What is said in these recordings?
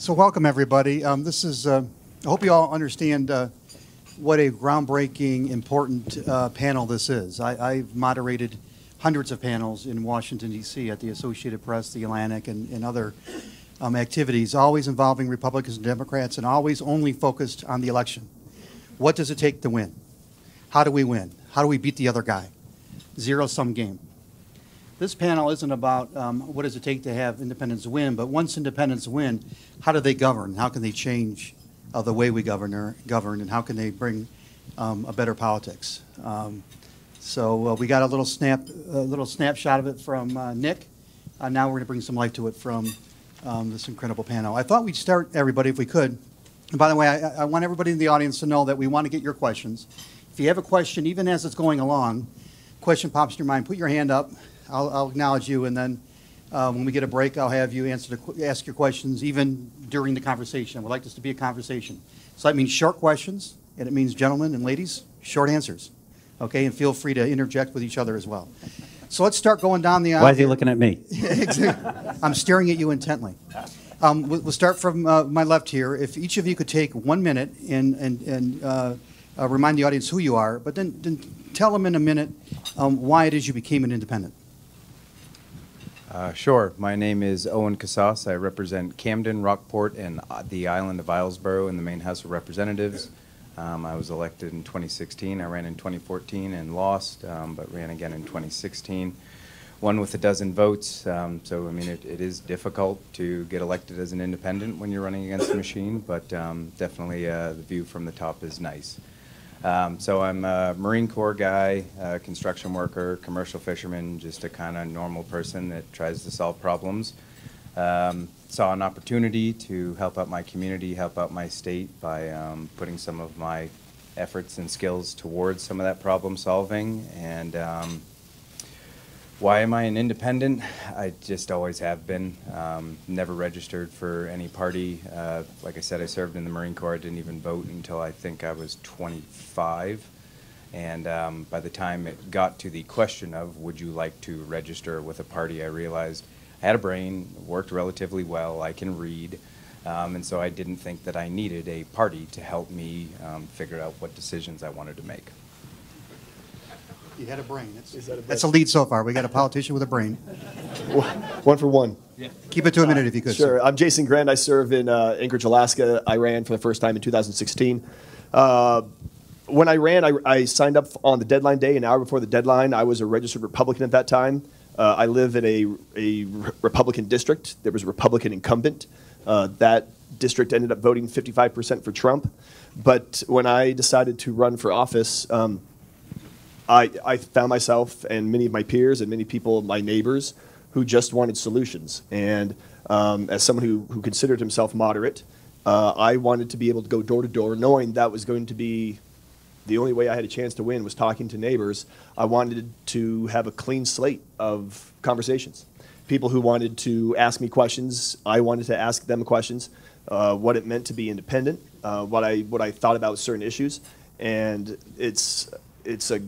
So welcome, everybody. Um, This is, uh, I hope you all understand uh, what a groundbreaking, important uh, panel this is. I- I've moderated hundreds of panels in Washington DC at the Associated Press, the Atlantic, and and other um, activities, always involving Republicans and Democrats, and always only focused on the election. What does it take to win? How do we win? How do we beat the other guy? Zero-sum game. This panel isn't about um, what does it take to have independents win, but once independents win, how do they govern? How can they change uh, the way we govern, or, govern, and how can they bring um, a better politics? Um, so uh, we got a little snap, a little snapshot of it from uh, Nick. Uh, now we're going to bring some life to it from um, this incredible panel. I thought we'd start everybody if we could. And by the way, I, I want everybody in the audience to know that we want to get your questions. If you have a question, even as it's going along, question pops in your mind, put your hand up. I'll, I'll acknowledge you, and then uh, when we get a break, I'll have you answer the, ask your questions even during the conversation. I would like this to be a conversation. So that means short questions, and it means, gentlemen and ladies, short answers. Okay, and feel free to interject with each other as well. So let's start going down the aisle. Why is he looking at me? I'm staring at you intently. Um, we'll, we'll start from uh, my left here. If each of you could take one minute and, and, and uh, uh, remind the audience who you are, but then, then tell them in a minute um, why it is you became an independent. Uh, Sure. My name is Owen Casas. I represent Camden, Rockport, and uh, the island of Islesboro in the Maine House of Representatives. Um, I was elected in 2016. I ran in 2014 and lost, um, but ran again in 2016. Won with a dozen votes. Um, so, I mean, it, it is difficult to get elected as an independent when you're running against a machine, but um, definitely uh, the view from the top is nice. Um, so I'm a Marine Corps guy, construction worker, commercial fisherman, just a kind of normal person that tries to solve problems. Um, saw an opportunity to help out my community, help out my state by um, putting some of my efforts and skills towards some of that problem solving. And um, why am I an independent? I just always have been. Um, never registered for any party. Uh, like I said, I served in the Marine Corps. I didn't even vote until I think I was 25. And um, by the time it got to the question of would you like to register with a party, I realized I had a brain, worked relatively well, I can read. Um, and so I didn't think that I needed a party to help me um, figure out what decisions I wanted to make. You had a brain. That's, Is that a that's a lead so far. We got a politician with a brain. One for one. Keep it to a minute if you could. sir. Sure. I'm Jason Grenn. I serve in uh, Anchorage, Alaska. I ran for the first time in 2016. Uh, when I ran, I, I signed up on the deadline day. An hour before the deadline, I was a registered Republican at that time. Uh, I live in a, a Republican district. There was a Republican incumbent. Uh, that district ended up voting 55% for Trump. But when I decided to run for office, um, I, I found myself and many of my peers and many people, my neighbors, who just wanted solutions. And um, as someone who, who considered himself moderate, uh, I wanted to be able to go door to door, knowing that was going to be the only way I had a chance to win was talking to neighbors. I wanted to have a clean slate of conversations. People who wanted to ask me questions, I wanted to ask them questions. Uh, what it meant to be independent, uh, what I what I thought about certain issues, and it's it's a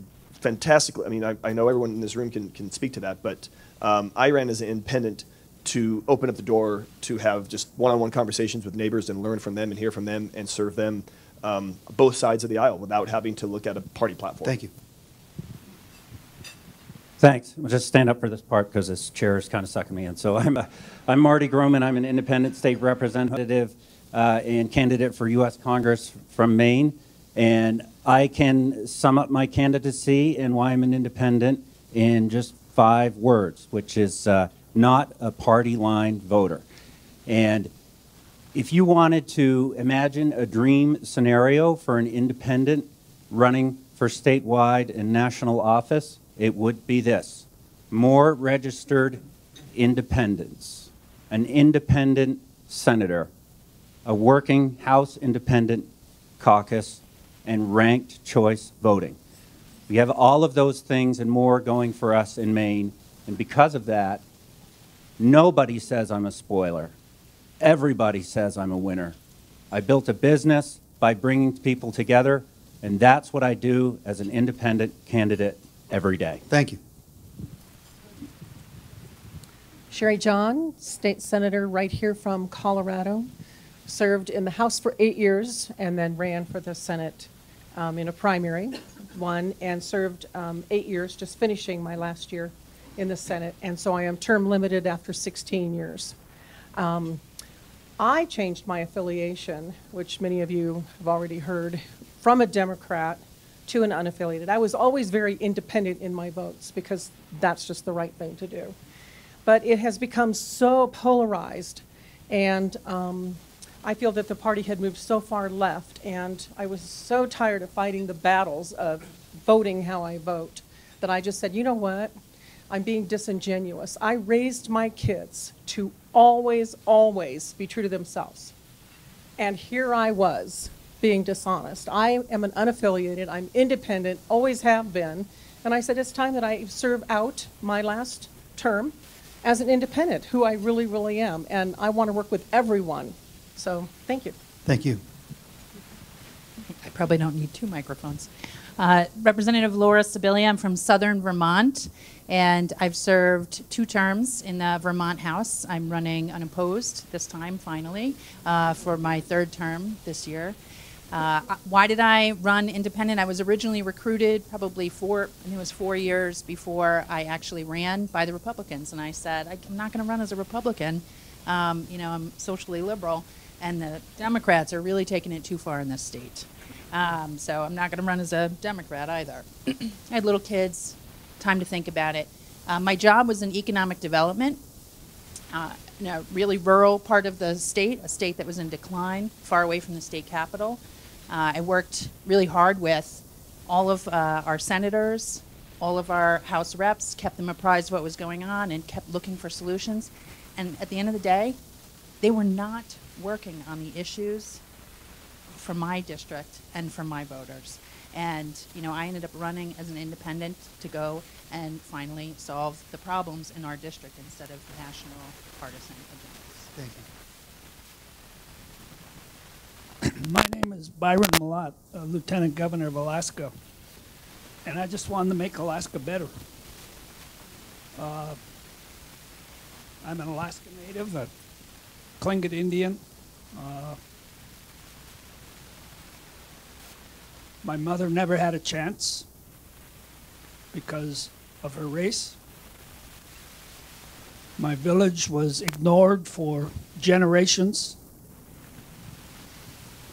fantastic. I mean, I, I know everyone in this room can can speak to that, but um, I ran as an independent to open up the door to have just one-on-one conversations with neighbors and learn from them and hear from them and serve them um, both sides of the aisle without having to look at a party platform. Thank you. Thanks. I'll just stand up for this part because this chair is kind of sucking me in. So I'm, uh, I'm Marty Grohman. I'm an independent state representative uh, and candidate for U.S. Congress from Maine. And I can sum up my candidacy and why I'm an independent in just five words, which is uh, not a party line voter. And if you wanted to imagine a dream scenario for an independent running for statewide and national office, it would be this. More registered independents, an independent senator, a working House independent caucus, and ranked choice voting. We have all of those things and more going for us in Maine, and because of that, nobody says I'm a spoiler. Everybody says I'm a winner. I built a business by bringing people together, and that's what I do as an independent candidate every day. Thank you. Cheri Jahn, State Senator right here from Colorado. Served in the House for eight years, and then ran for the Senate um, in a primary, won, and served um, eight years, just finishing my last year in the Senate. And so I am term limited after 16 years. Um, I changed my affiliation, which many of you have already heard, from a Democrat to an unaffiliated. I was always very independent in my votes because that's just the right thing to do. But it has become so polarized, and um, I feel that the party had moved so far left, and I was so tired of fighting the battles of voting how I vote that I just said, you know what? I'm being disingenuous. I raised my kids to always, always be true to themselves. And here I was being dishonest. I am an unaffiliated, I'm independent, always have been. And I said, it's time that I serve out my last term as an independent, who I really, really am. And I want to work with everyone. So, thank you. Thank you. I probably don't need two microphones. Uh, Representative Laura Sibilia, I'm from Southern Vermont, and I've served two terms in the Vermont House. I'm running unopposed this time, finally, uh, for my third term this year. Uh, why did I run independent? I was originally recruited probably four, I think it was four years before I actually ran by the Republicans, and I said, I'm not going to run as a Republican. Um, you know, I'm socially liberal, and the Democrats are really taking it too far in this state. Um, so I'm not going to run as a Democrat either. I had little kids, time to think about it. Uh, my job was in economic development, uh, in a really rural part of the state, a state that was in decline, far away from the state capital. Uh, I worked really hard with all of uh, our senators, all of our House reps, kept them apprised of what was going on, and kept looking for solutions. And at the end of the day, they were not working on the issues for my district and for my voters. And, you know, I ended up running as an independent to go and finally solve the problems in our district instead of the national partisan agendas. Thank you. My name is Byron Mallott, uh, Lieutenant Governor of Alaska, and I just wanted to make Alaska better. Uh, I'm an Alaska native, a Tlingit Indian. Uh, my mother never had a chance because of her race. My village was ignored for generations.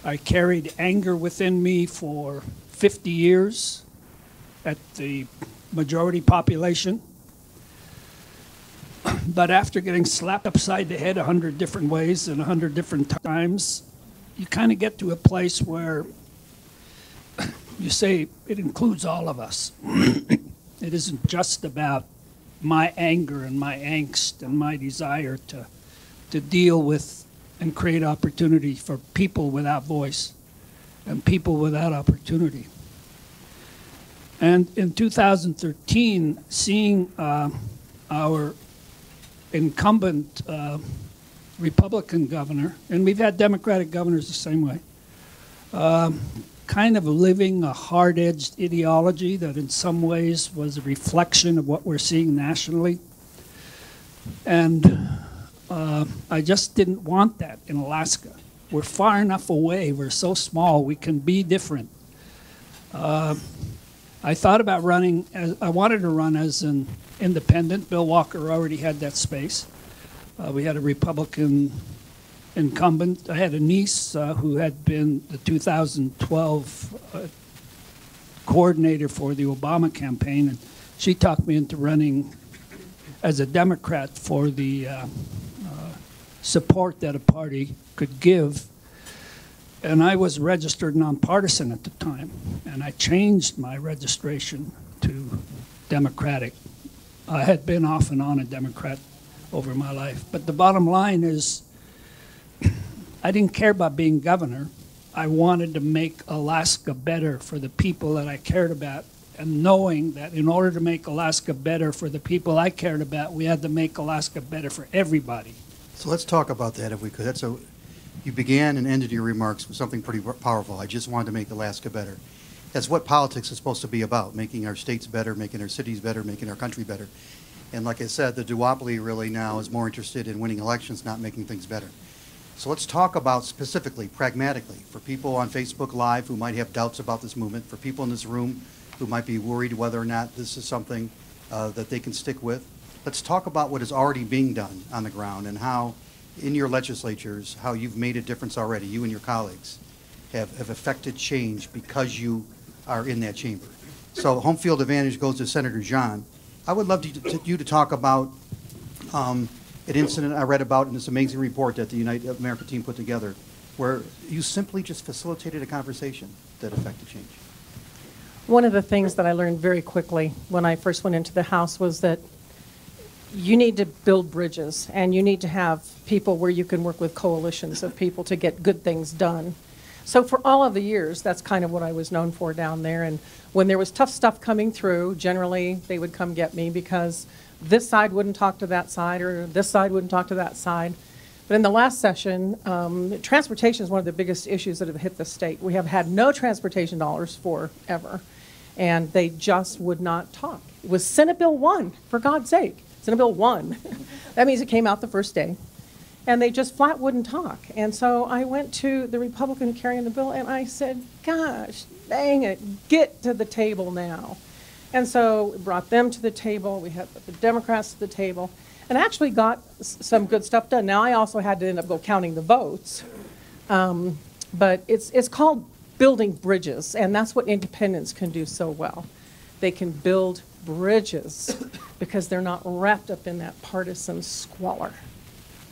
I carried anger within me for 50 years at the majority population. But after getting slapped upside the head a hundred different ways and a hundred different times, you kind of get to a place where you say it includes all of us. it isn't just about my anger and my angst and my desire to, to deal with and create opportunity for people without voice and people without opportunity. And in 2013, seeing uh, our incumbent uh, Republican governor, and we've had Democratic governors the same way, um, kind of living a hard edged ideology that in some ways was a reflection of what we're seeing nationally. And uh, I just didn't want that in Alaska. We're far enough away, we're so small, we can be different. Uh, I thought about running, as, I wanted to run as an independent. Bill Walker already had that space. Uh, we had a Republican incumbent. I had a niece uh, who had been the 2012 uh, coordinator for the Obama campaign, and she talked me into running as a Democrat for the uh, uh, support that a party could give. And I was registered nonpartisan at the time, and I changed my registration to Democratic. I had been off and on a Democrat over my life. But the bottom line is, I didn't care about being governor. I wanted to make Alaska better for the people that I cared about. And knowing that in order to make Alaska better for the people I cared about, we had to make Alaska better for everybody. So let's talk about that if we could. That's a, you began and ended your remarks with something pretty powerful. I just wanted to make Alaska better. That's what politics is supposed to be about, making our states better, making our cities better, making our country better. And like I said, the duopoly really now is more interested in winning elections, not making things better. So let's talk about specifically, pragmatically, for people on Facebook Live who might have doubts about this movement, for people in this room who might be worried whether or not this is something uh, that they can stick with. Let's talk about what is already being done on the ground and how, in your legislatures, how you've made a difference already, you and your colleagues have, have affected change because you are in that chamber. So home field advantage goes to Senator Jahn. I would love to, to- you to talk about um, an incident I read about in this amazing report that the Unite America team put together, where you simply just facilitated a conversation that affected change. One of the things that I learned very quickly when I first went into the House was that you need to build bridges and you need to have people where you can work with coalitions of people to get good things done. So for all of the years, that's kind of what I was known for down there. And when there was tough stuff coming through, generally they would come get me because this side wouldn't talk to that side or this side wouldn't talk to that side. But in the last session, um, transportation is one of the biggest issues that have hit the state. We have had no transportation dollars forever, and they just would not talk. It was Senate Bill 1, for God's sake. Senate Bill 1. that means it came out the first day. And they just flat wouldn't talk. And so I went to the Republican carrying the bill and I said, gosh, dang it, get to the table now. And so we brought them to the table, we had the Democrats to the table, and actually got some good stuff done. Now, I also had to end up go counting the votes. Um, But it's, it's called building bridges, and that's what independents can do so well. They can build bridges because they're not wrapped up in that partisan squalor.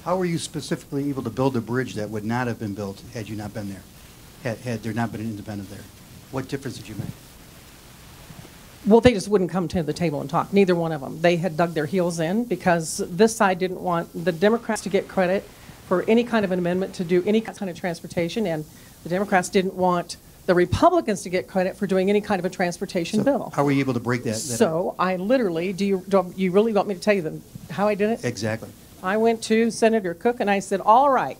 How were you specifically able to build a bridge that would not have been built had you not been there? Had, had there not been an independent there? What difference did you make? Well, they just wouldn't come to the table and talk, neither one of them. They had dug their heels in because this side didn't want the Democrats to get credit for any kind of an amendment to do any kind of transportation, and the Democrats didn't want the Republicans to get credit for doing any kind of a transportation So bill. How were you able to break that? that- So I literally, do you, do you really want me to tell you the, how I did it? Exactly. I went to Senator Cook and I said, all right,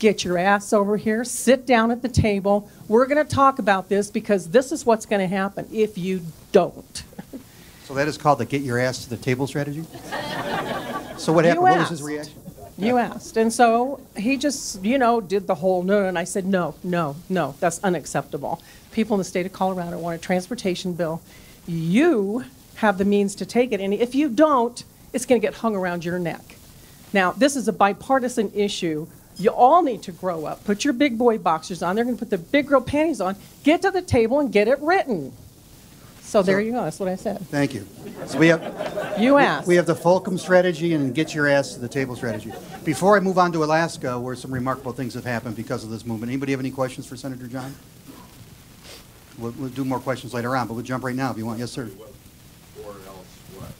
get your ass over here, sit down at the table. We're going to talk about this because this is what's going to happen if you don't. So that is called the get your ass to the table strategy? So what happened? What was his reaction? You asked. And so he just, you know, did the whole no. And I said, no, no, no, that's unacceptable. People in the state of Colorado want a transportation bill. You have the means to take it. And if you don't, it's going to get hung around your neck. Now, this is a bipartisan issue. You all need to grow up. Put your big boy boxers on. They're going to put the big girl panties on. Get to the table and get it written. So there you go. That's what I said. Thank you. So we have, You asked. we have the Fulcrum strategy and get your ass to the table strategy. Before I move on to Alaska, where some remarkable things have happened because of this movement, anybody have any questions for Senator Jahn? We'll, we'll do more questions later on, but we'll jump right now if you want. Yes, sir. Or else what?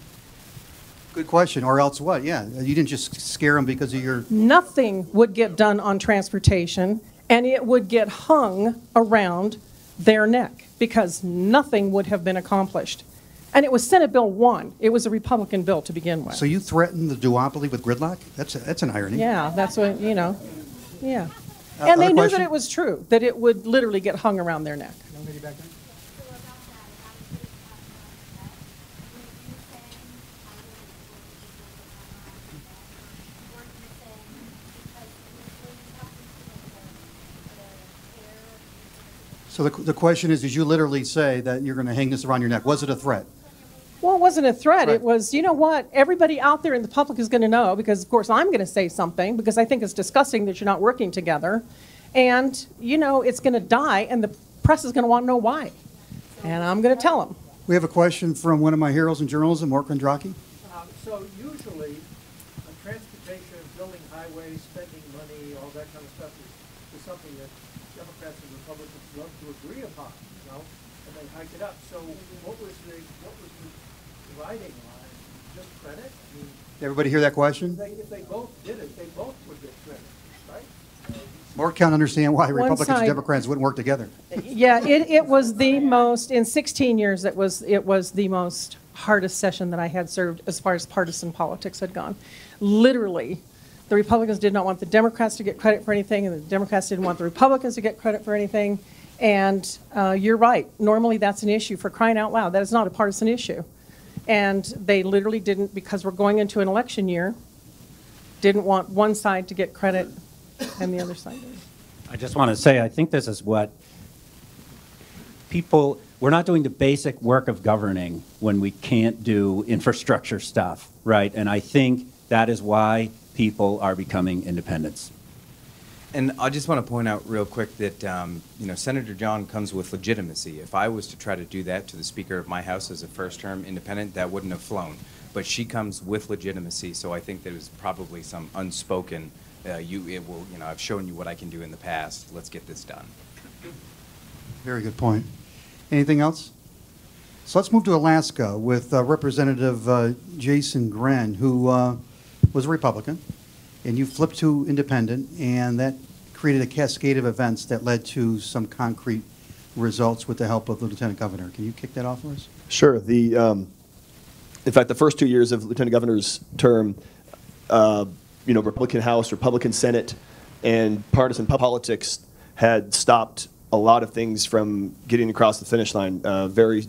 Good question. Or else what? Yeah, you didn't just scare them because of your, nothing would get done on transportation, and it would get hung around their neck because nothing would have been accomplished. And it was Senate Bill 1. It was a Republican bill to begin with. so you threatened the duopoly with gridlock? That's, that's an irony. Yeah, that's what, you know, yeah. Uh, And they knew question? that it was true, that it would literally get hung around their neck. So the, the question is, did you literally say that you're going to hang this around your neck? Was it a threat? Well, it wasn't a threat. Right. It was, you know what? Everybody out there in the public is going to know because, of course, I'm going to say something because I think it's disgusting that you're not working together. And, you know, it's going to die, and the press is going to want to know why. And I'm going to tell them. We have a question from one of my heroes in journalism, Mark Kondracke. Um, So usually, uh, transportation, building highways, spending money, all that kind of stuff is, is something that Democrats and Republicans love to agree upon, you know, and they hike it up. So what was the, what was the riding line? Just credit? I mean, Everybody hear that question? if they, if they both did it, they both would get credit, right? Mark can't understand why One Republicans and side- Democrats wouldn't work together. Yeah, it, it was the most, in 16 years, it was, it was the most hardest session that I had served as far as partisan politics had gone. Literally, the Republicans did not want the Democrats to get credit for anything, and the Democrats didn't want the Republicans to get credit for anything. And uh, you're right, normally that's an issue for crying out loud. That is not a partisan issue. And they literally didn't, because we're going into an election year, didn't want one side to get credit and the other side. I just want to say, I think this is what people, we're not doing the basic work of governing when we can't do infrastructure stuff, right? And I think that is why people are becoming independents. And I just want to point out real quick that, um, you know, Senator Jahn comes with legitimacy. If I was to try to do that to the Speaker of my House as a first-term independent, that wouldn't have flown. But she comes with legitimacy, so I think there was probably some unspoken, uh, you, it will, you know, I've shown you what I can do in the past, let's get this done. Very good point. Anything else? So let's move to Alaska with uh, Representative uh, Jason Grenn, who uh, was a Republican, and you flipped to independent, and that created a cascade of events that led to some concrete results with the help of the Lieutenant Governor. Can you kick that off for us? Sure. The, um, in fact, the first two years of Lieutenant Governor's term, uh, you know, Republican House, Republican Senate, and partisan politics had stopped a lot of things from getting across the finish line. Uh, very,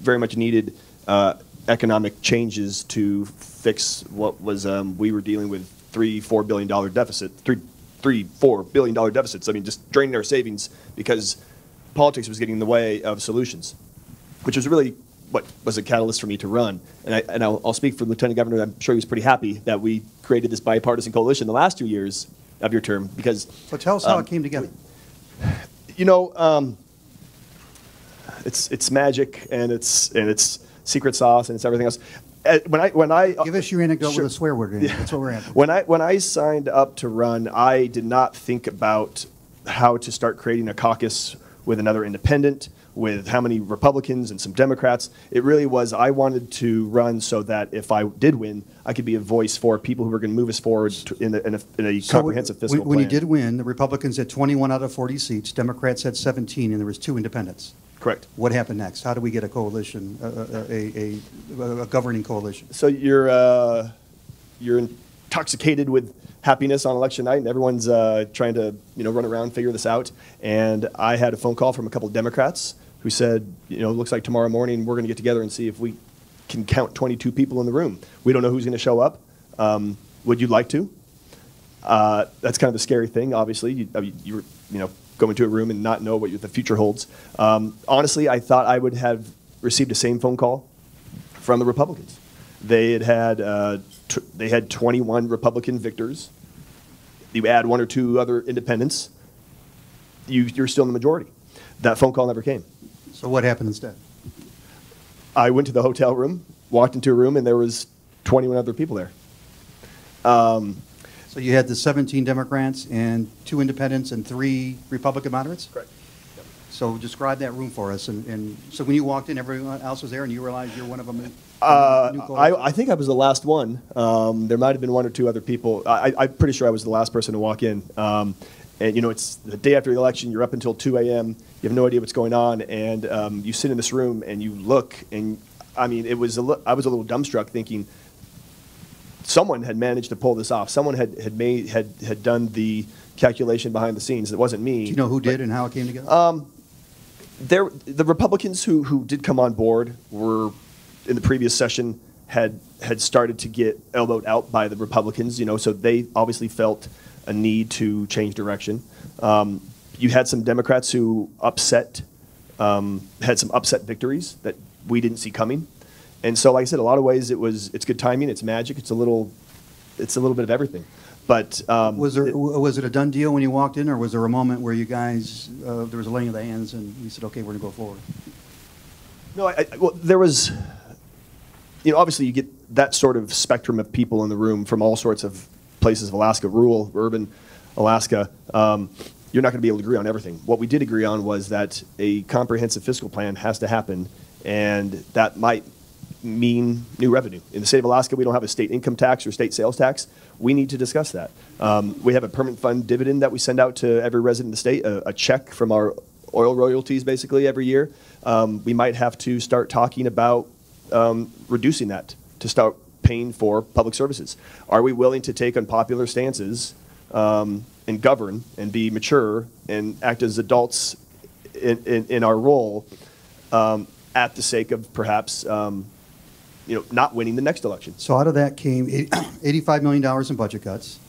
very much needed uh, economic changes to fix what was um, we were dealing with three, four billion dollar deficit, three, three, four billion dollar deficits. I mean, just draining our savings because politics was getting in the way of solutions which was really what was a catalyst for me to run. And, I, and I'll, I'll speak for Lieutenant Governor. I'm sure he was pretty happy that we created this bipartisan coalition the last two years of your term because, So tell us how Um, it came together. you know, um, it's it's magic and it's and it's secret sauce and it's everything else. Uh, When I when I Give us your anecdote Sure. with a swear word in it. That's what we're after. when I when I signed up to run, I did not think about how to start creating a caucus with another independent, with how many Republicans and some Democrats. It really was I wanted to run so that if I did win, I could be a voice for people who were going to move us forward in, a, in, a, in a So comprehensive when- fiscal When you did win, the Republicans had 21 out of 40 seats, Democrats had 17, and there was two independents. Correct. What happened next? How do we get a coalition, a- a, a, a governing coalition? So you're uh, you're intoxicated with happiness on election night, and everyone's uh, trying to you know run around figure this out. And I had a phone call from a couple of Democrats who said, you know, looks like tomorrow morning we're going to get together and see if we can count 22 people in the room. We don't know who's going to show up. Um, would you like to? Uh, that's kind of the scary thing. Obviously, you, I mean, you're you know go into a room and not know what the future holds. Um, honestly, I thought I would have received the same phone call from the Republicans. They had had uh, they had 21 Republican victors. You add one or two other independents, you, you're still in the majority. That phone call never came. So what happened instead? I went to the hotel room, walked into a room, and there was 21 other people there. So you had the 17 Democrats and two independents and three Republican moderates? Correct. So describe that room for us. And, and so when you walked in, everyone else was there, and you realized you're one of them? in- Uh, the? I, I think I was the last one. Um, there might have been one or two other people. I, I- I'm pretty sure I was the last person to walk in. Um, and you know, it's the day after the election. You're up until 2 a.m. You have no idea what's going on, and um, you sit in this room and you look. And I mean, it was a li- I was a little dumbstruck, thinking someone had managed to pull this off. Someone had had made had had done the calculation behind the scenes. It wasn't me. Do you know who but- did and how it came together? Um, there the Republicans who who did come on board were in the previous session had had started to get elbowed out by the Republicans, you know, so they obviously felt a need to change direction. Um, you had some Democrats who upset um, had some upset victories that we didn't see coming, and so like I said, a lot of ways it was it's good timing, it's magic, it's a little it's a little bit of everything. But um, Was there it, was it a done deal when you walked in, or was there a moment where you guys, uh, there was a laying of the hands, and you said, okay, we're going to go forward? No, I, I, well, there was, you know, obviously you get that sort of spectrum of people in the room from all sorts of places of Alaska, rural, urban Alaska. Um, you're not going to be able to agree on everything. What we did agree on was that a comprehensive fiscal plan has to happen, and that might mean new revenue. In the state of Alaska, we don't have a state income tax or state sales tax. We need to discuss that. Um, we have a permanent fund dividend that we send out to every resident of the state, a, a check from our oil royalties basically every year. Um, we might have to start talking about um, reducing that to start paying for public services. Are we willing to take unpopular stances um, and govern and be mature and act as adults in, in, in our role um, at the sake of perhaps um, you know not winning the next election? So out of that came $85 million in budget cuts,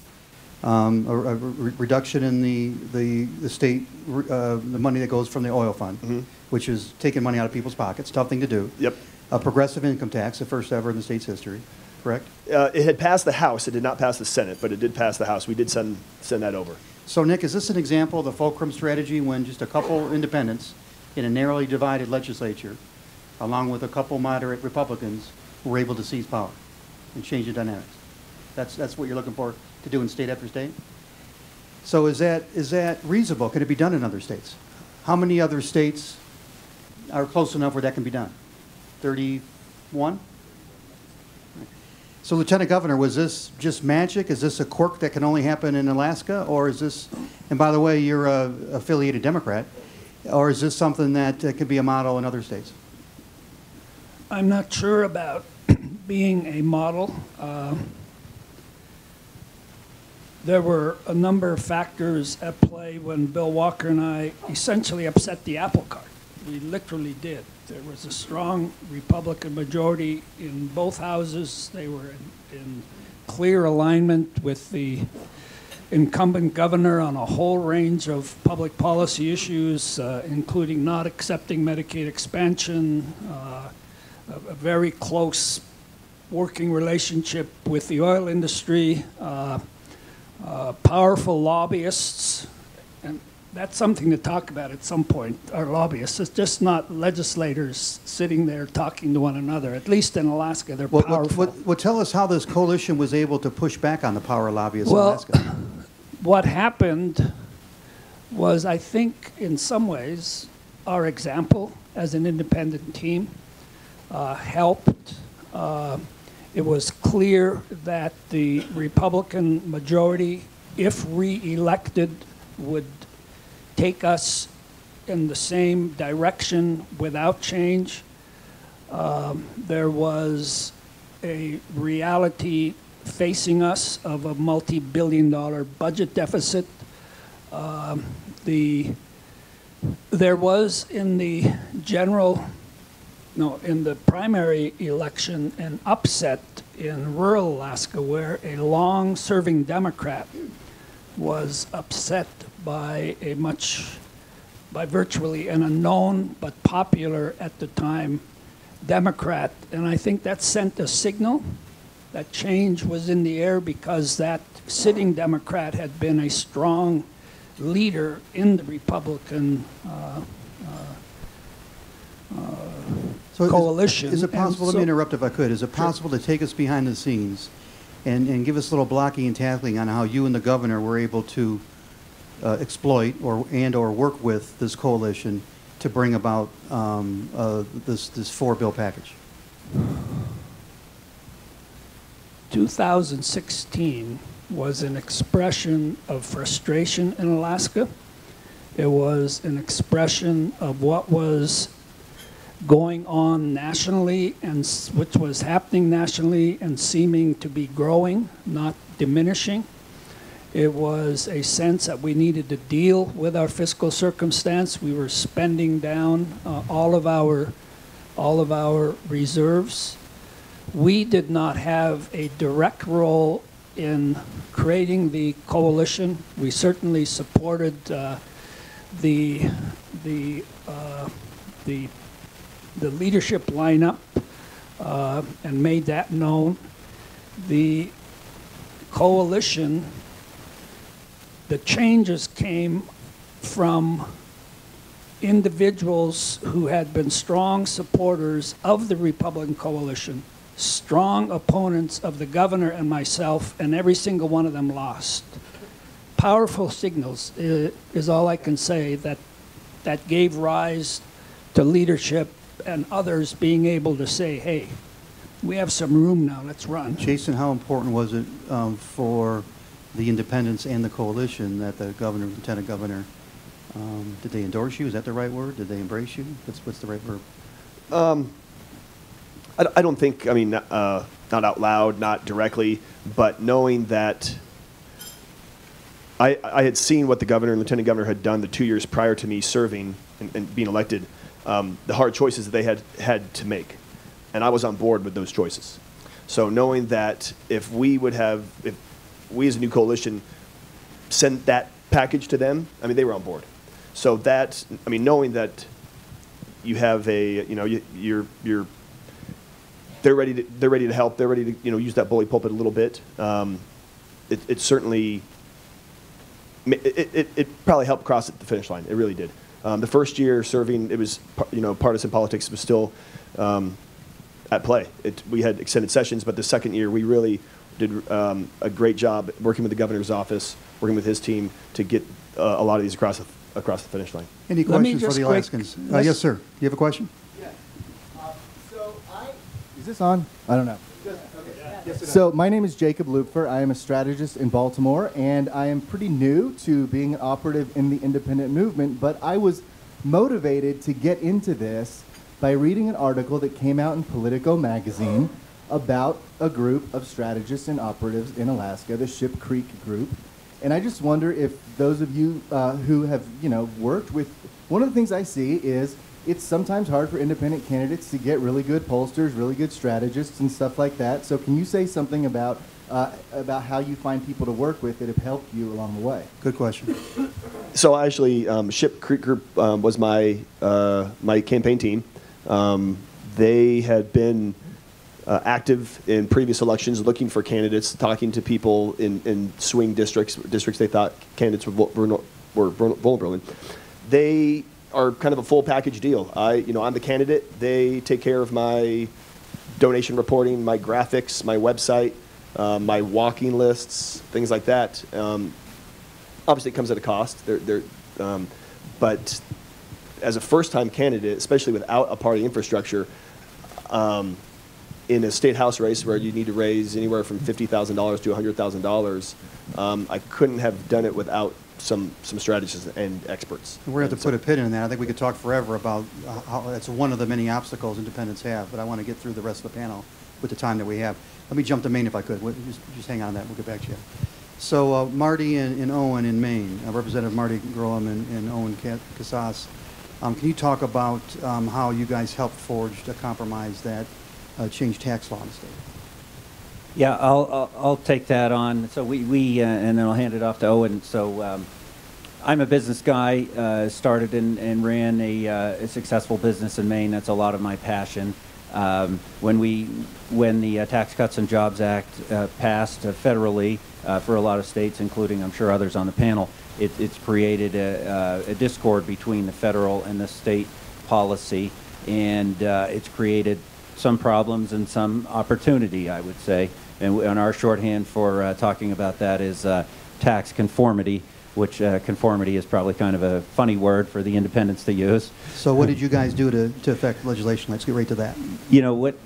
um, a a re- reduction in the, the, the state, uh, the money that goes from the oil fund, which is taking money out of people's pockets, tough thing to do. Yep. A progressive income tax, the first ever in the state's history, correct? Uh, it had passed the House. It did not pass the Senate, but it did pass the House. We did send, send that over. So Nick, is this an example of the fulcrum strategy when just a couple independents in a narrowly divided legislature, along with a couple moderate Republicans, were able to seize power and change the dynamics? That's, that's what you're looking for to do in state after state? So is that, is that reasonable? Can it be done in other states? How many other states are close enough where that can be done? Thirty-one? So Lieutenant Governor, was this just magic? Is this a quirk that can only happen in Alaska? Or is this, and by the way, you're a affiliated Democrat, or is this something that uh, could be a model in other states? I'm not sure about being a model. Uh, There were a number of factors at play when Bill Walker and I essentially upset the apple cart. We literally did. There was a strong Republican majority in both houses. They were in, in clear alignment with the incumbent governor on a whole range of public policy issues, uh, including not accepting Medicaid expansion, uh, a, a very close working relationship with the oil industry, uh, uh, powerful lobbyists, and that's something to talk about at some point. Our lobbyists, it's just not legislators sitting there talking to one another. At least in Alaska, they're Well, what- powerful. what- Well, tell us how this coalition was able to push back on the power lobbyists in Well, Alaska. what happened was, I think, in some ways, our example as an independent team uh, helped. Uh, it was clear that the Republican majority, if re-elected, would take us in the same direction without change. Um, there was a reality facing us of a multi-billion dollar budget deficit. Um, the, there was in the general, no, in the primary election, an upset in rural Alaska where a long-serving Democrat was upset by a much, by virtually an unknown but popular at the time Democrat. And I think that sent a signal that change was in the air because that sitting Democrat had been a strong leader in the Republican uh, So coalition, Is it possible, let so- me interrupt if I could, is it possible to take us behind the scenes and, and give us a little blocking and tackling on how you and the governor were able to uh, exploit or, and/or work with this coalition to bring about um, uh, this, this four-bill package? 2016 was an expression of frustration in Alaska. It was an expression of what was going on nationally and which was happening nationally and seeming to be growing, not diminishing. It was a sense that we needed to deal with our fiscal circumstance. We were spending down uh, all of our all of our reserves. We did not have a direct role in creating the coalition. We certainly supported uh, the the uh, the the leadership lineup uh, and made that known. The coalition, the changes came from individuals who had been strong supporters of the Republican coalition, strong opponents of the governor and myself, and every single one of them lost. Powerful signals i- is all I can say that, that gave rise to leadership and others being able to say, hey, we have some room now, let's run. Jason, how important was it um, for the independents and the coalition that the governor, lieutenant governor, um, did they endorse you? Is that the right word? Did they embrace you? What's, what's the right verb? Um, I, I don't think, I mean, uh, not out loud, not directly, but knowing that I, I had seen what the governor and lieutenant governor had done the two years prior to me serving and, and being elected, um, the hard choices that they had had to make. And I was on board with those choices. So knowing that if we would have, if we as a new coalition sent that package to them, I mean, they were on board. So that, I mean, knowing that you have a, you know, you, you're, you're, they're ready to, they're ready to help, they're ready to, you know, use that bully pulpit a little bit. Um, it, it certainly, it, it, it probably helped cross the finish line. It really did. Um, the first year serving, it was, you know, partisan politics was still um, at play. It, we had extended sessions, but the second year we really did um, a great job working with the governor's office, working with his team to get uh, a lot of these across the, across the finish line. Any questions for the quick- Alaskans? Uh, Yes, sir. Do you have a question? Yeah. Uh, so I. Is this on? I don't know. So my name is Jacob Lupfer. I am a strategist in Baltimore, and I am pretty new to being an operative in the independent movement. But I was motivated to get into this by reading an article that came out in Politico magazine about a group of strategists and operatives in Alaska, the Ship Creek Group. And I just wonder if those of you uh, who have, you know, worked with, one of the things I see is it's sometimes hard for independent candidates to get really good pollsters, really good strategists, and stuff like that. So, can you say something about uh, about how you find people to work with that have helped you along the way? Good question. So actually, um, Ship Creek Group um, was my uh, my campaign team. Um, they had been uh, active in previous elections, looking for candidates, talking to people in, in swing districts, districts they thought candidates were, vul- were, were vulnerable in. They are kind of a full package deal. I, you know, I'm the candidate. They take care of my donation reporting, my graphics, my website, uh, my walking lists, things like that. Um, obviously, it comes at a cost. They're, they're, um, but as a first-time candidate, especially without a party infrastructure, um, in a state house race where you need to raise anywhere from fifty thousand dollars to hundred thousand dollars, um, I couldn't have done it without some some strategists and experts. We're going to have to And put a pin in that. I think we could talk forever about how, that's one of the many obstacles independents have, but I want to get through the rest of the panel with the time that we have. Let me jump to Maine if I could. Wait, Just, just hang on to that, we'll get back to you. So uh, Marty and, and Owen in Maine, uh, Representative Marty Grohman and, and Owen Ca- Casas, um, can you talk about um, how you guys helped forge a compromise that uh, changed tax law in the state? Yeah, I'll, I'll, I'll take that on. So we, we uh, and then I'll hand it off to Owen. So um, I'm a business guy, uh, started and, and ran a, uh, a successful business in Maine. That's a lot of my passion. Um, when we, when the uh, Tax Cuts and Jobs Act uh, passed uh, federally for a lot of states, including I'm sure others on the panel, it, it's created a, a discord between the federal and the state policy, and it's created some problems and some opportunity, I would say. And, and our shorthand for uh, talking about that is uh, tax conformity, which uh, conformity is probably kind of a funny word for the independents to use. So what did you guys do to, to affect legislation? Let's get right to that. You know what?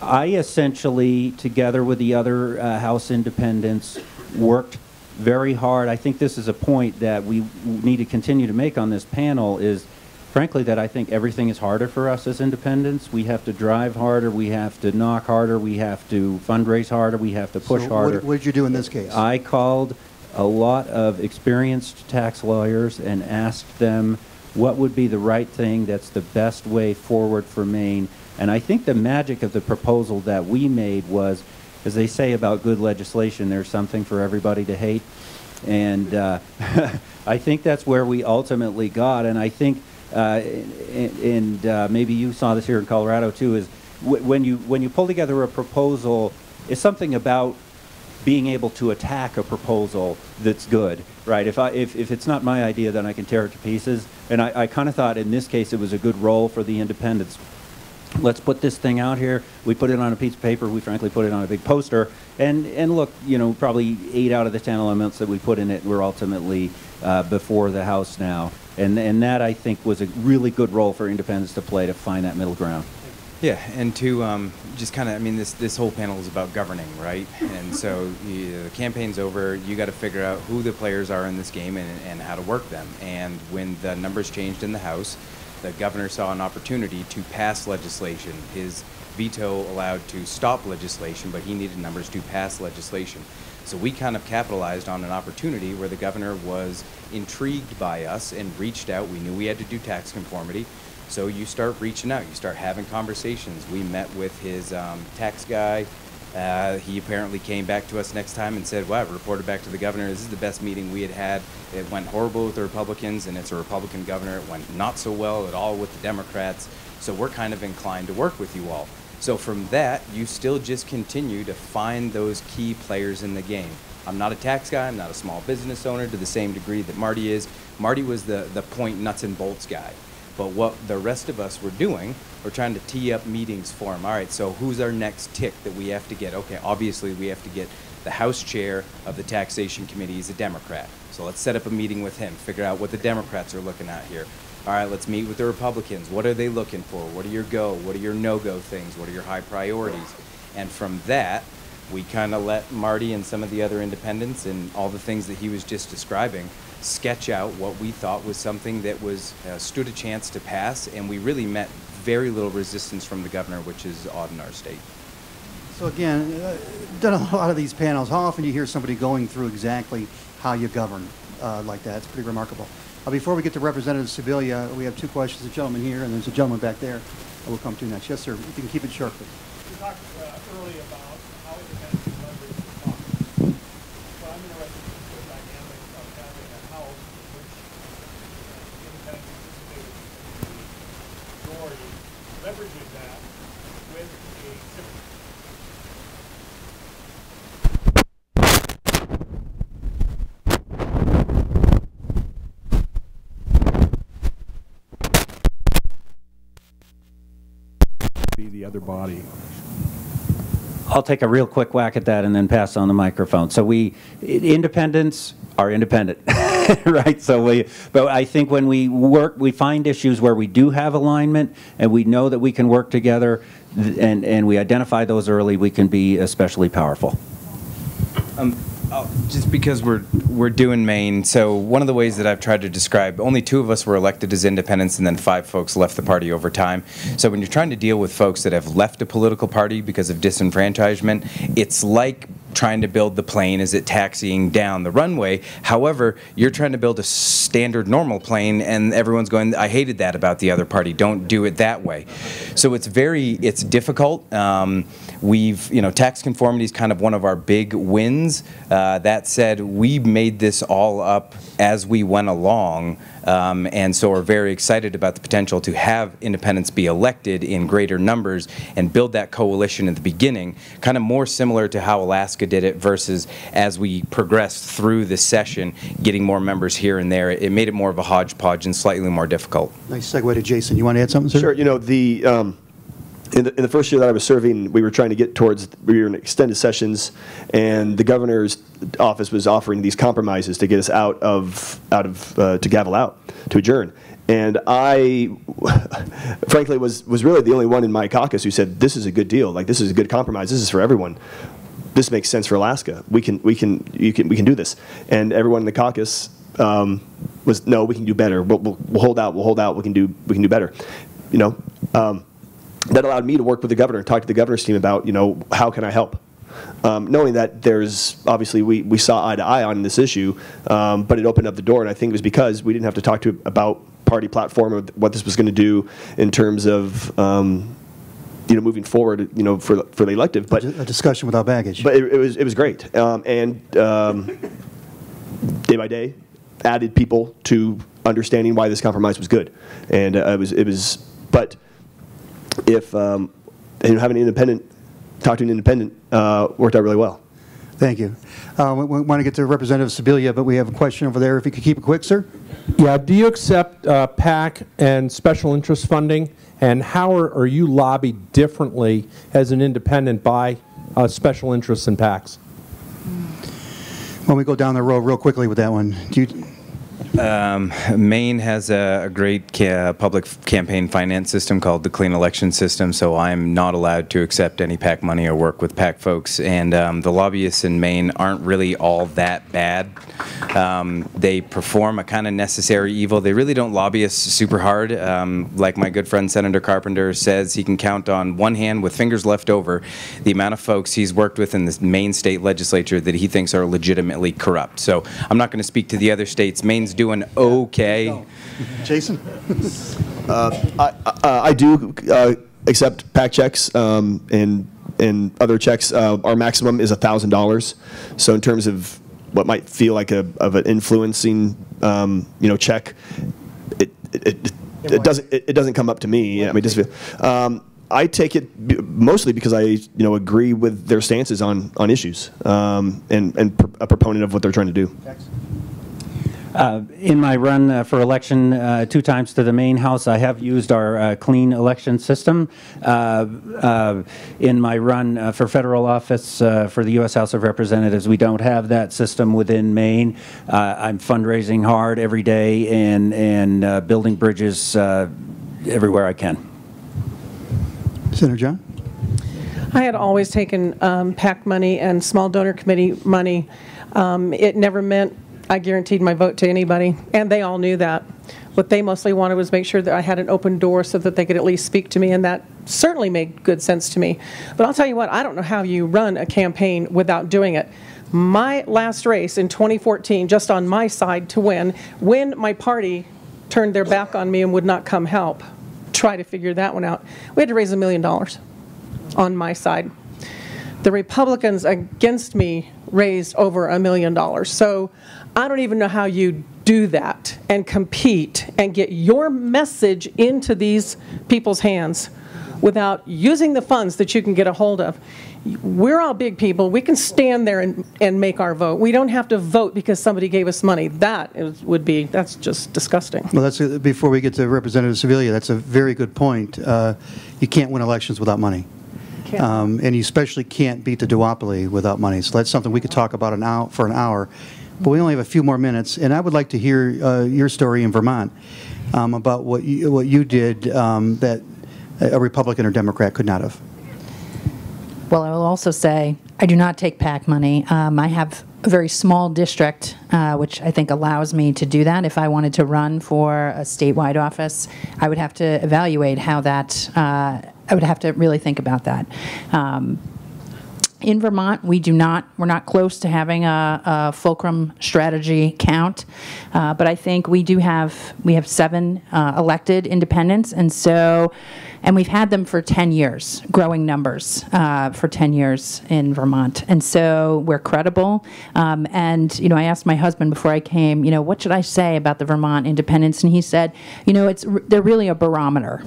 I essentially, together with the other uh, House independents, worked very hard. I think this is a point that we need to continue to make on this panel is, frankly, that I think everything is harder for us as independents. We have to drive harder, we have to knock harder, we have to fundraise harder, we have to push So what- harder. What did you do in this case? I called a lot of experienced tax lawyers and asked them what would be the right thing that's the best way forward for Maine. And I think the magic of the proposal that we made was, as they say about good legislation, there's something for everybody to hate. And uh, I think that's where we ultimately got. And I think, and, and uh, maybe you saw this here in Colorado too, is wh- when you when you pull together a proposal, it's something about being able to attack a proposal that's good, right? If, I, if, if it's not my idea, then I can tear it to pieces. And I, I kind of thought in this case it was a good role for the independents. Let's put this thing out here. We put it on a piece of paper. We frankly put it on a big poster. And, and look, you know, probably eight out of the 10 elements that we put in it were ultimately uh, before the House now. And, and that, I think, was a really good role for independents to play to find that middle ground. Yeah, and to um, just kind of, I mean, this this whole panel is about governing, right? And so you, the campaign's over. You got to figure out who the players are in this game and, and how to work them. And when the numbers changed in the House, the governor saw an opportunity to pass legislation. His veto allowed to stop legislation, but he needed numbers to pass legislation. So we kind of capitalized on an opportunity where the governor was intrigued by us and reached out. We knew we had to do tax conformity. So you start reaching out, you start having conversations. We met with his um, tax guy, Uh, he apparently came back to us next time and said, "Wow!" Reported back to the governor, "This is the best meeting we had had. It went horrible with the Republicans, and it's a Republican governor. It went not so well at all with the Democrats. So we're kind of inclined to work with you all." So from that, you still just continue to find those key players in the game. I'm not a tax guy. I'm not a small business owner to the same degree that Marty is. Marty was the the point nuts and bolts guy. But what the rest of us were doing, we're trying to tee up meetings for him. All right, so who's our next tick that we have to get? Okay, obviously we have to get the House Chair of the Taxation Committee is a Democrat. So let's set up a meeting with him, figure out what the Democrats are looking at here. All right, let's meet with the Republicans. What are they looking for? What are your go? What are your no-go things? What are your high priorities? And from that, we kind of let Marty and some of the other independents and all the things that he was just describing sketch out what we thought was something that was uh, stood a chance to pass, and we really met very little resistance from the governor, which is odd in our state. So again, uh, done a lot of these panels. How often do you hear somebody going through exactly how you govern uh, like that? It's pretty remarkable. Uh, before we get to Representative Sibilia, we have two questions. A gentleman here, and there's a gentleman back there. I will come to next. Yes, sir. If you can keep it short, please. You talked uh, earlier about how independent you leverage the caucus. So I'm interested in the dynamic of having a house in which uh, independent participators in the majority leveraging that with a different be the other body. I'll take a real quick whack at that and then pass on the microphone. So we, independents are independent, right? So we, but I think when we work, we find issues where we do have alignment and we know that we can work together and, and we identify those early, we can be especially powerful. Um, oh, just because we're we're doing Maine, so one of the ways that I've tried to describe, only two of us were elected as independents, and then five folks left the party over time. So when you're trying to deal with folks that have left a political party because of disenfranchisement, it's like trying to build the plane as it taxiing down the runway. However, you're trying to build a standard normal plane, and everyone's going, "I hated that about the other party. Don't do it that way." So it's very it's difficult. Um, we've you know tax conformity is kind of one of our big wins. Uh, that said, we made this all up as we went along, um, and so we're very excited about the potential to have independents be elected in greater numbers and build that coalition at the beginning, kind of more similar to how Alaska did it versus as we progressed through the session, getting more members here and there. It made it more of a hodgepodge and slightly more difficult. Nice segue to Jason. You want to add something, sir? Sure. You know, the, um, in the, in the first year that I was serving, we were trying to get towards, we were in extended sessions, and the governor's office was offering these compromises to get us out of, out of, uh, to gavel out, to adjourn. And I, frankly, was, was really the only one in my caucus who said, this is a good deal, like, this is a good compromise, this is for everyone. This makes sense for Alaska. We can, we can, you can, we can do this. And everyone in the caucus um, was, no, we can do better. We'll, we'll, we'll hold out. We'll hold out. We can do, we can do better. You know, um, that allowed me to work with the governor and talk to the governor's team about, you know, how can I help? Um, knowing that there's obviously we, we saw eye to eye on this issue, um, but it opened up the door, and I think it was because we didn't have to talk to about party platform or what this was going to do in terms of um, you know moving forward, you know, for for the elective. But A discussion without baggage. but it, it was it was great, um, and um, day by day, added people to understanding why this compromise was good, and uh, it was it was. But if um, and having an independent, talk to an independent, uh, worked out really well. Thank you. Uh, we, we want to get to Representative Sibilia, but we have a question over there. If you could keep it quick, sir. Yeah, do you accept uh, PAC and special interest funding? And how are, are you lobbied differently as an independent by uh, special interests and PACs? When we go down the road real quickly with that one, do you, Um, Maine has a, a great ca- public campaign finance system called the Clean Election System, so I'm not allowed to accept any PAC money or work with PAC folks. And um, the lobbyists in Maine aren't really all that bad. Um, they perform a kind of necessary evil. They really don't lobby us super hard. Um, like my good friend Senator Carpenter says, he can count on one hand with fingers left over the amount of folks he's worked with in the Maine state legislature that he thinks are legitimately corrupt. So I'm not going to speak to the other states. Maine's doing okay. Jason? Uh, I, I, I do uh, accept PAC checks, um, and and other checks, uh, our maximum is thousand dollars. So in terms of what might feel like a of an influencing, um, you know, check, it it, it, it doesn't it, it doesn't come up to me. I mean, just um, I take it b- mostly because I you know agree with their stances on on issues um, and and pr- a proponent of what they're trying to do. Uh, In my run uh, for election uh, two times to the Maine house, I have used our uh, clean election system. Uh, uh, In my run uh, for federal office uh, for the U.S. House of Representatives, we don't have that system within Maine. Uh, I'm fundraising hard every day and, and uh, building bridges uh, everywhere I can. Senator Jahn? I had always taken um, PAC money and small donor committee money. Um, It never meant I guaranteed my vote to anybody, and they all knew that. What they mostly wanted was make sure that I had an open door so that they could at least speak to me, and that certainly made good sense to me. But I'll tell you what, I don't know how you run a campaign without doing it. My last race in 2014, just on my side to win, when my party turned their back on me and would not come help, try to figure that one out, we had to raise a million dollars on my side. The Republicans against me raised over a million dollars. So I don't even know how you do that and compete and get your message into these people's hands without using the funds that you can get a hold of. We're all big people. We can stand there and, and make our vote. We don't have to vote because somebody gave us money. That is, would be, that's just disgusting. Well, that's, uh, before we get to Representative Sibilia, that's a very good point. Uh, You can't win elections without money. Um, And you especially can't beat the duopoly without money. So that's something we could talk about an hour, for an hour. But we only have a few more minutes, and I would like to hear uh, your story in Vermont um, about what you, what you did um, that a Republican or Democrat could not have. Well, I will also say I do not take PAC money. Um, I have a very small district, uh, which I think allows me to do that. If I wanted to run for a statewide office, I would have to evaluate how that. Uh, I would have to really think about that. Um, in Vermont, we do not, we're not close to having a, a fulcrum strategy count, uh, but I think we do have, we have seven uh, elected independents, and so, and we've had them for 10 years, growing numbers uh, for 10 years in Vermont. And so we're credible. Um, and, you know, I asked my husband before I came, you know, what should I say about the Vermont independents? And he said, you know, it's, they're really a barometer.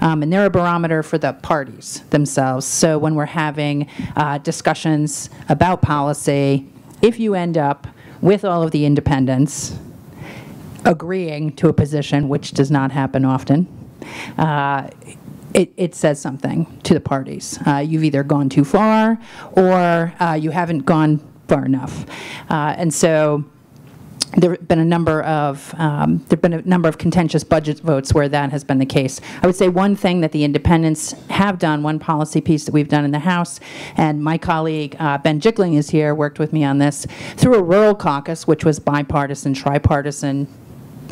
Um, and they're a barometer for the parties themselves. So when we're having uh, discussions about policy, if you end up with all of the independents agreeing to a position, which does not happen often, uh, it, it says something to the parties. Uh, you've either gone too far or uh, you haven't gone far enough. Uh, and so there have been a number of um, there have been a number of contentious budget votes where that has been the case. I would say one thing that the independents have done, one policy piece that we've done in the House, and my colleague uh, Ben Jickling is here, worked with me on this through a rural caucus, which was bipartisan, tripartisan.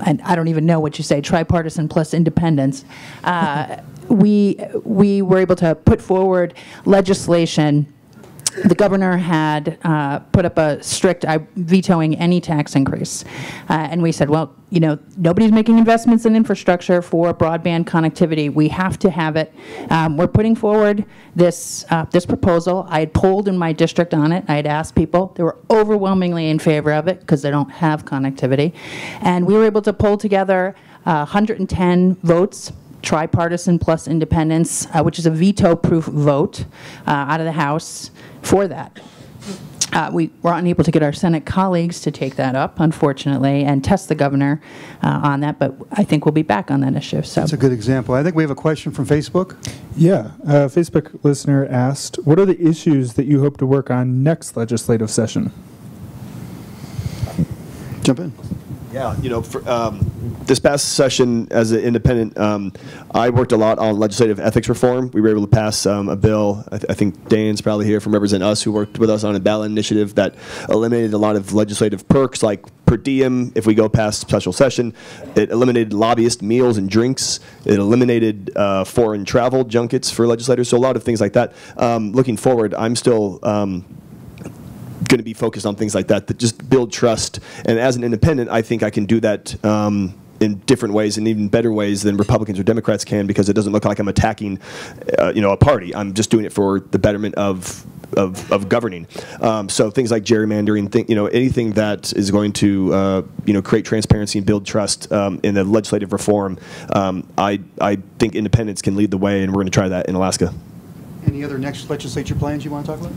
And I don't even know what you say, tripartisan plus independents. Uh, we we were able to put forward legislation the governor had uh, put up a strict uh, vetoing any tax increase. Uh, and we said, well, you know, nobody's making investments in infrastructure for broadband connectivity. We have to have it. Um, we're putting forward this, uh, this proposal. I had polled in my district on it. I had asked people. They were overwhelmingly in favor of it because they don't have connectivity. And we were able to pull together uh, 110 votes tripartisan plus independents, uh, which is a veto-proof vote uh, out of the House for that. Uh, we were unable to get our Senate colleagues to take that up, unfortunately, and test the governor uh, on that, but I think we'll be back on that issue. So That's a good example. I think we have a question from Facebook. Yeah, a Facebook listener asked, "What are the issues that you hope to work on next legislative session?" Jump in. Yeah, you know, for, um, this past session as an independent, um, I worked a lot on legislative ethics reform. We were able to pass um, a bill. I, th- I think Dan's probably here from Represent Us, who worked with us on a ballot initiative that eliminated a lot of legislative perks like per diem if we go past special session. It eliminated lobbyist meals and drinks. It eliminated uh, foreign travel junkets for legislators. So a lot of things like that. Um, looking forward, I'm still. Going to be focused on things like that that just build trust. And as an independent, I think I can do that um, in different ways and even better ways than Republicans or Democrats can because it doesn't look like I'm attacking, uh, you know, a party. I'm just doing it for the betterment of of, of governing. Um, so things like gerrymandering, think, you know, anything that is going to, uh, you know, create transparency and build trust um, in the legislative reform, um, I, I think independents can lead the way, and we're going to try that in Alaska. Any other next legislature plans you want to talk about?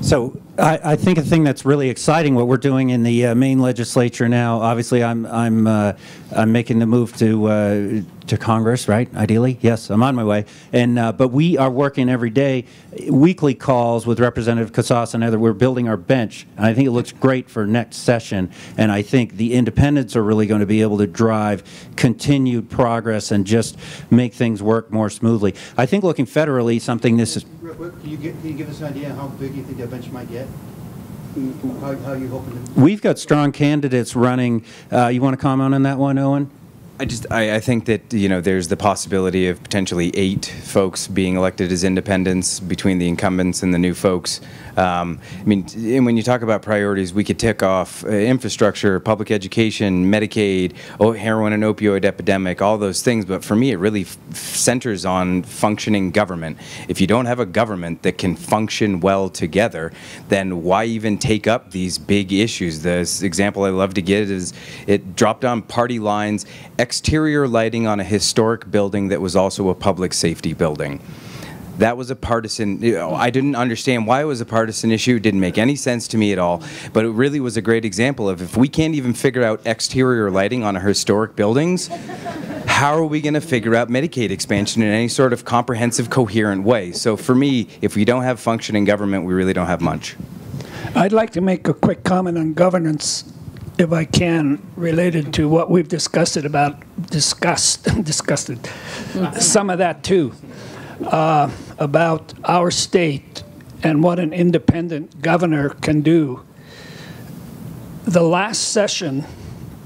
So I, I think a thing that's really exciting, what we're doing in the uh, Maine legislature now, obviously I'm, I'm, uh, I'm making the move to, uh, to Congress, right, ideally? Yes, I'm on my way. And, uh, but we are working every day, weekly calls with Representative Casas and other, we're building our bench. And I think it looks great for next session. And I think the independents are really going to be able to drive continued progress and just make things work more smoothly. I think looking federally, something this is, Can you get, can you give us an idea how big you think that bench might get? How, how you hoping to? We've got strong candidates running. Uh, you want to comment on that one, Owen? I just I, I think that you know there's the possibility of potentially eight folks being elected as independents between the incumbents and the new folks. Um, I mean, and when you talk about priorities, we could tick off uh, infrastructure, public education, Medicaid, oh, heroin and opioid epidemic, all those things. But for me, it really centers on functioning government. If you don't have a government that can function well together, then why even take up these big issues? The example I love to give is it dropped on party lines, exterior lighting on a historic building that was also a public safety building. That was a partisan, you know, I didn't understand why it was a partisan issue. It didn't make any sense to me at all. But it really was a great example of if we can't even figure out exterior lighting on our historic buildings, how are we going to figure out Medicaid expansion in any sort of comprehensive, coherent way? So for me, if we don't have functioning government, we really don't have much. I'd like to make a quick comment on governance, if I can, related to what we've discussed about, discussed, disgusted, some of that too, uh, about our state and what an independent governor can do. The last session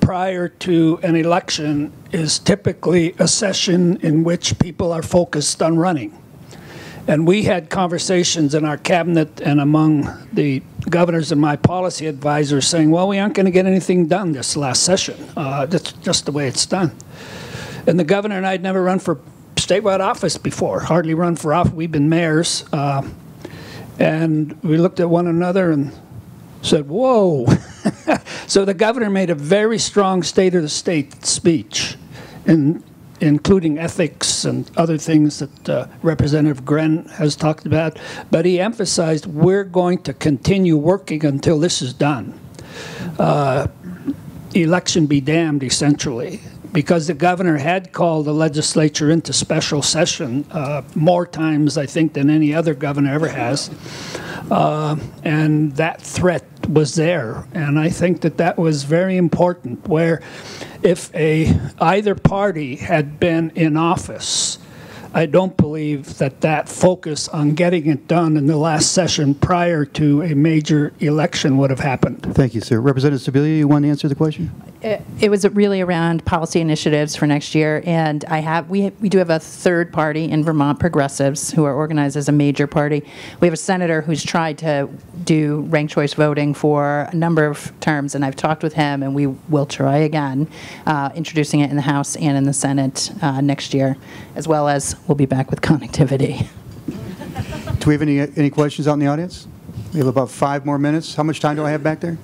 prior to an election is typically a session in which people are focused on running. And we had conversations in our cabinet and among the governors and my policy advisors saying, well, we aren't going to get anything done this last session. Uh, that's just the way it's done. And the governor and I had never run for statewide office before, hardly run for office. We've been mayors. Uh, and we looked at one another and said, whoa. so the governor made a very strong state of the state speech. And including ethics and other things that uh, Representative Grenn has talked about. But he emphasized we're going to continue working until this is done. Uh, election be damned, essentially. Because the governor had called the legislature into special session uh, more times, I think, than any other governor ever has. Uh, and that threat was there. And I think that that was very important, where if a either party had been in office, I don't believe that that focus on getting it done in the last session prior to a major election would have happened. Thank you, sir. Representative Sibilia, you want to answer the question? It, it was really around policy initiatives for next year, and I have we we do have a third party in Vermont, Progressives, who are organized as a major party. We have a senator who's tried to do ranked choice voting for a number of terms, and I've talked with him, and we will try again, uh, introducing it in the House and in the Senate uh, next year, as well as we'll be back with connectivity. Do we have any, any questions out in the audience? We have about five more minutes. How much time do I have back there?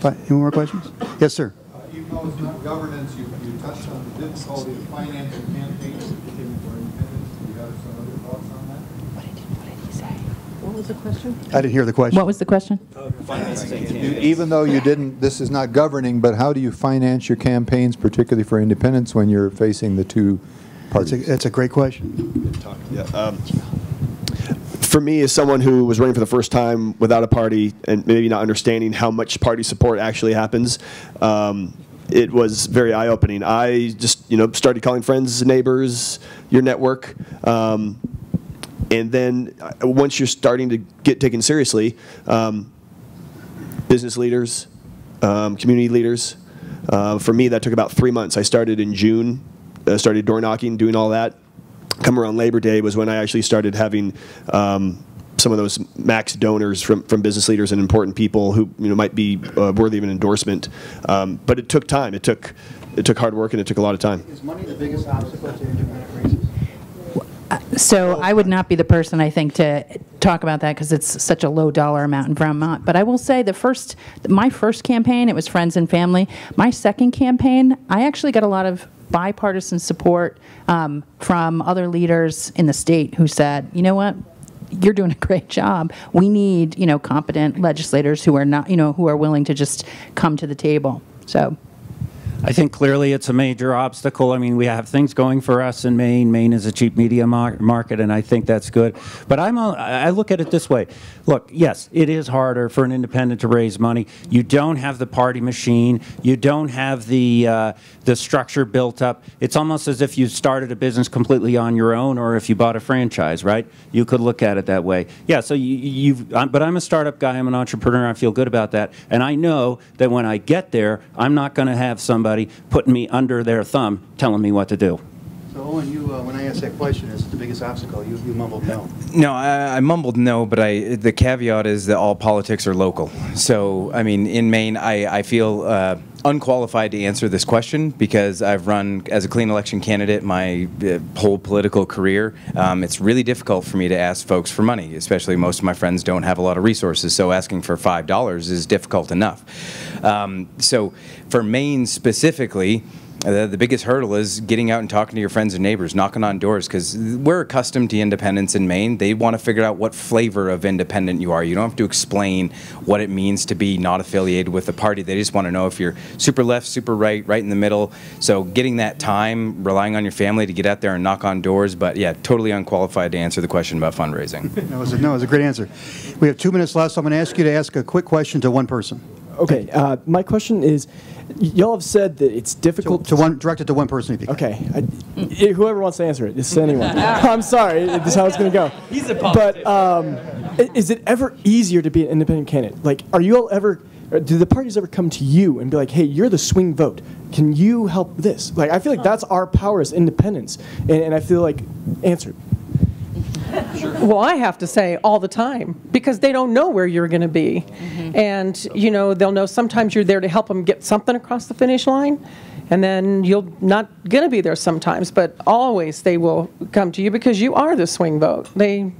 Fi- Any more questions? Yes, sir. Even though it's not governance, you, you touched on the difficulty of financing campaigns particularly for independents. Do you have some other thoughts on that? What did he say? What was the question? I didn't hear the question. What was the question? You- Even though you didn't, this is not governing, but how do you finance your campaigns, particularly for independents, when you're facing the two A, that's a great question. Yeah, um, for me, as someone who was running for the first time without a party and maybe not understanding how much party support actually happens, um, it was very eye-opening. I just, you know, started calling friends, neighbors, your network, um, and then uh, once you're starting to get taken seriously, um, business leaders, um, community leaders. Uh, for me, that took about three months. I started in June, uh, started door knocking, doing all that. Come around Labor Day was when I actually started having um, some of those max donors from, from business leaders and important people who you know might be uh, worthy of an endorsement. Um, but it took time. It took it took hard work and it took a lot of time. Is money the biggest obstacle to independent races? So I would not be the person, I think, to talk about that because it's such a low dollar amount in Vermont. But I will say the first, my first campaign, it was friends and family. My second campaign, I actually got a lot of bipartisan support um, from other leaders in the state who said, you know what, you're doing a great job. We need, you know, competent legislators who are not, you know, who are willing to just come to the table. So I think clearly it's a major obstacle. I mean, we have things going for us in Maine. Maine is a cheap media mar market, and I think that's good. But I'm a, I look at it this way. Look, yes, it is harder for an independent to raise money. You don't have the party machine. You don't have the uh, the structure built up. It's almost as if you started a business completely on your own, or if you bought a franchise, right? You could look at it that way. Yeah. So you, you've, I'm, but I'm a startup guy. I'm an entrepreneur. I feel good about that, and I know that when I get there, I'm not going to have somebody putting me under their thumb telling me what to do. So Owen, you, uh, when I asked that question, is the biggest obstacle? You, you mumbled no. No, I, I mumbled no, but I the caveat is that all politics are local. So, I mean, in Maine, I, I feel uh, unqualified to answer this question because I've run as a clean election candidate my uh, whole political career. Um, it's really difficult for me to ask folks for money, especially most of my friends don't have a lot of resources, so asking for $5 is difficult enough. Um, so, for Maine specifically, uh, the biggest hurdle is getting out and talking to your friends and neighbors, knocking on doors, because we're accustomed to independence in Maine. They want to figure out what flavor of independent you are. You don't have to explain what it means to be not affiliated with a party. They just want to know if you're super left, super right, right in the middle. So getting that time, relying on your family to get out there and knock on doors. But yeah, totally unqualified to answer the question about fundraising. That was a, no, it was a great answer. We have two minutes left, so I'm going to ask you to ask a quick question to one person. Okay, uh, my question is, y'all have said that it's difficult To one, directed to one person if you. Okay, I, i- whoever wants to answer it, just anyone. I'm sorry, this is how it's going to go. He's a But um, is it ever easier to be an independent candidate? Like, are you all ever? Do the parties ever come to you and be like, "Hey, you're the swing vote. Can you help this?" Like, I feel like that's our power as independents, and, and I feel like answered. Well, I have to say all the time because they don't know where you're going to be. Mm-hmm. And, you know, they'll know sometimes you're there to help them get something across the finish line. And then you're not going to be there sometimes, but always they will come to you because you are the swing vote. They,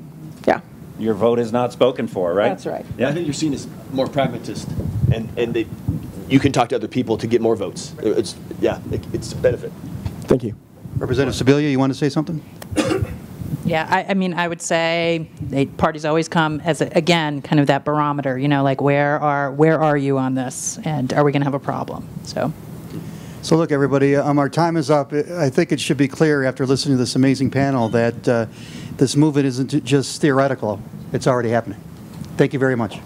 yeah. Your vote is not spoken for, right? That's right. Yeah. I think you're seen as more pragmatist, and and they, you can talk to other people to get more votes. It's yeah, it, it's a benefit. Thank you. Representative Sibilia, you want to say something? Yeah, I, I mean, I would say they, parties always come as, a, again, kind of that barometer, you know, like where are, where are you on this? And are we going to have a problem? So. So look, everybody, um, our time is up. I think it should be clear after listening to this amazing panel that uh, this movement isn't just theoretical. It's already happening. Thank you very much.